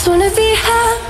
just wanna be happy,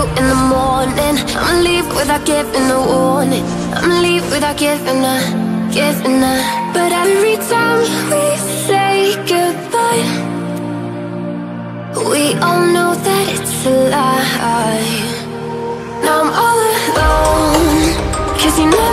you in the morning. I'ma leave without giving a warning. I'ma leave without giving a, giving a. But every time we say goodbye, we all know that it's a lie. Now I'm all alone, cause you never